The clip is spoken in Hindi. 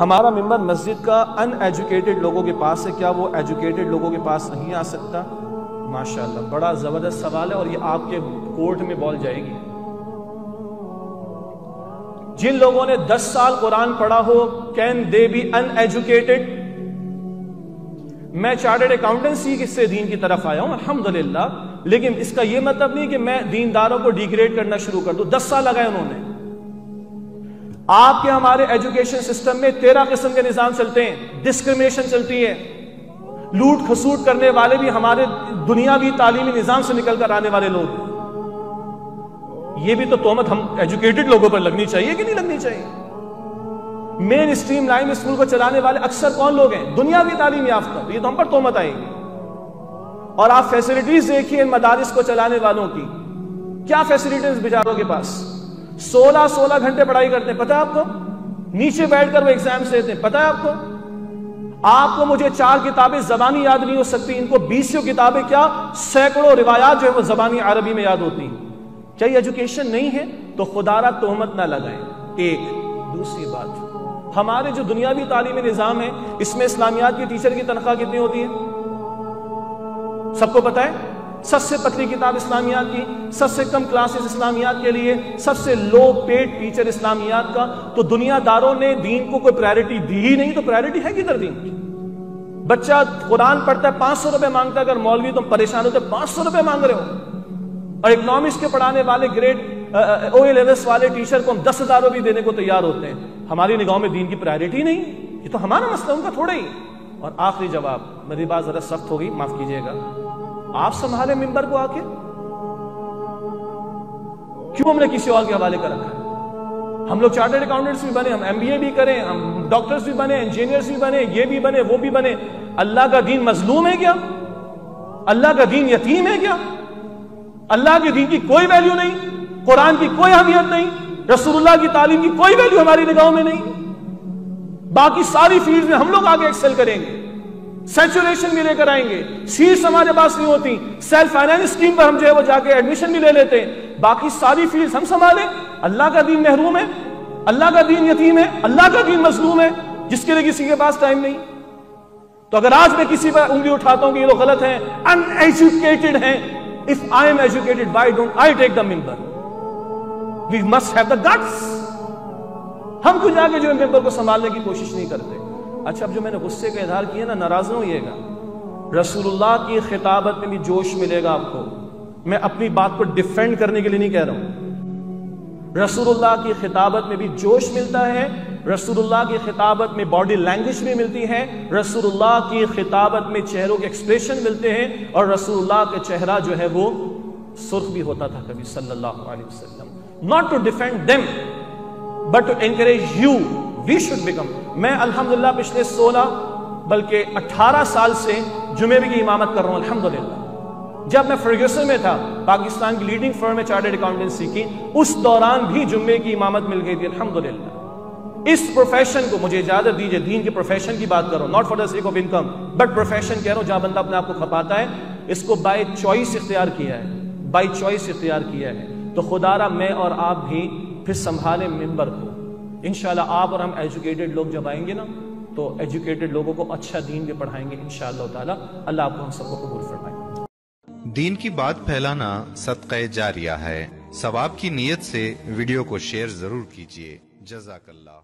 हमारा मेंबर मस्जिद का अनएजुकेटेड लोगों के पास है। क्या वो एजुकेटेड लोगों के पास नहीं आ सकता? माशाल्लाह, बड़ा ज़बरदस्त सवाल है और ये आपके कोर्ट में बॉल जाएगी। जिन लोगों ने 10 साल कुरान पढ़ा हो कैन दे बी अनएजुकेटेड मैं चार्टर्ड अकाउंटेंसी से दीन की तरफ़ आया हूँ? अल्हम्दुलिल्लाह। लेकिन इसका यह मतलब नहीं कि मैं दीनदारों को डिग्रेड करना शुरू कर दूँ। दस साल लगाए उन्होंने। आपके हमारे एजुकेशन सिस्टम में तेरह किस्म के निज़ाम चलते हैं। डिस्क्रिमिनेशन चलती है। लूट खसूट करने वाले भी हमारे दुनियावी तालीमी निज़ाम से निकल कर आने वाले लोग ये भी तो तोहमत हम एजुकेटेड लोगों पर लगनी चाहिए कि नहीं लगनी चाहिए? मेन स्ट्रीम लाइन स्कूल को चलाने वाले अक्सर कौन लोग हैं? दुनिया दुनियावी तालीम याफ्ता। तो ये तो हम पर तोहमत आएँगे। और आप फैसिलिटीज़ देखिए इन मदारिस को चलाने वालों की। क्या फैसिलिटीज़ बेचारों के पास? सोलह सोलह घंटे पढ़ाई करते हैं। पता है आपको? नीचे बैठकर वो एग्ज़ाम देते हैं। पता है आपको? आपको मुझे चार किताबें जबानी याद नहीं हो सकती। इनको बीसियों किताबें क्या? सैकड़ों रिवायात जो है वो जबानी अरबी में याद होती हैं। चाहिए एजुकेशन नहीं है? तो खुदारा तोहमत ना लगाए। एक, दूसरी बात। हमारे जो दुनियावी तालीमी निज़ाम है, इसमें इस्लामियात की टीचर की तनख्वाह कितनी होती है? सबको पता है? सबसे पतली किताब इस्लामियात की, सबसे कम क्लासेस इस्लामियात के लिए, सबसे लो पेड टीचर इस्लामियात का। तो दुनियादारों ने दीन को कोई प्रायोरिटी दी ही नहीं तो प्रायोरिटी है किधर दीन? की बच्चा कुरान पढ़ता है, पाँच सौ रुपए माँगता है, अगर मौलवी तुम परेशान होते, पाँच सौ रुपए मांग रहे हो। और इकोनॉमिक्स के पढ़ाने वाले ग्रेड ओ वाले टीचर को हम दस हज़ार भी देने को तैयार होते हैं। हमारी निगाह में दीन की प्रायोरिटी नहीं ये तो हमारा मसला उनका थोड़ा ही और आखिरी जवाब, मेरी बात जरा सख्त होगी, माफ़ कीजिएगा। आप संभाले मिंबर को आके। क्यों हमने किसी और के हवाले कर रखा है? हम लोग चार्टर्ड अकाउंटेंट्स भी बने, हम एमबीए भी करें, हम डॉक्टर्स भी बने इंजीनियर्स भी बने, ये भी बने, वो भी बने। अल्लाह का दीन मजलूम है क्या? अल्लाह का दीन यतीम है क्या? अल्लाह के दीन की कोई वैल्यू नहीं। कुरान की कोई अहमियत नहीं, रसूलुल्लाह की तालीम की कोई वैल्यू हमारी निगाहों में नहीं। बाकी सारी फ़ील्ड में हम लोग आगे एक्सेल करेंगे सेचुरेशन भी लेकर आएँगे। सीट्स हमारे पास नहीं होती सेल्फ फाइनेंस स्कीम पर हम जो है वो जाके एडमिशन भी ले लेते हैं। बाकी सारी फ़ील्ड हम संभालें। अल्लाह का दीन महरूम है, अल्लाह का दीन यतीम है, अल्लाह का दीन मजलूम है, जिसके लिए किसी के पास टाइम नहीं। तो अगर आज मैं किसी पर उंगली उठाता हूँ कि ये लोग गलत हैं अनएजुकेटेड हैं if I am educated why don't I take the member we must have the guts हम कुछ आगे जो मेंबर को संभालने की कोशिश नहीं करते। अच्छा अब जो मैंने गुस्से का इजहार किया ना, नाराज़ ना होइएगा। रसूलुल्लाह की खिताबत में भी जोश मिलेगा आपको। मैं अपनी बात को डिफेंड करने के लिए नहीं कह रहा हूँ। रसूलुल्लाह की खिताबत में भी जोश मिलता है, रसूलुल्लाह की खिताबत में बॉडी लैंग्वेज भी मिलती है, रसूलुल्लाह की खिताबत में चेहरों के एक्सप्रेशन मिलते हैं, और रसूलुल्लाह का चेहरा जो है वो सुर्ख भी होता था कभी सल्लल्लाहु अलैहि वसल्लम। Not to defend them but to encourage you we should become मैं अल्हम्दुलिल्लाह पिछले 16 बल्कि 18 साल से जुमे की इमामत कर रहा हूँ, अल्हम्दुलिल्लाह। जब मैं फर्ग्यूसन में था, पाकिस्तान की लीडिंग फर्म में चार्टर्ड अकाउंटेंसी की, उस दौरान भी जुम्मे की इमामत मिल गई थी, अल्हम्दुलिल्लाह। इस प्रोफेशन को मुझे इजाज़त दीजिए, दीन के प्रोफेशन की बात करो not for the sake of income but profession कह रहा हूँ, जहाँ बंदा अपने आप को खपाता है, इसको बाय चॉइस इख्तियार किया है। बाय चॉइस इख्तियार किया है। तो खुदारा, मैं और आप भी फिर संभाले मेंबर को। इनशाला आप और हम एजुकेटेड लोग जब आएँगे ना तो एजुकेटेड लोगों को अच्छा दीन भी पढ़ाएँगे इन ताला। अल्लाह आपको हम सबको कबूल फरमाए। दीन की बात फैलाना सदक़ जारिया है। सवाब की नीयत से वीडियो को शेयर ज़रूर कीजिए। जजाकल्ला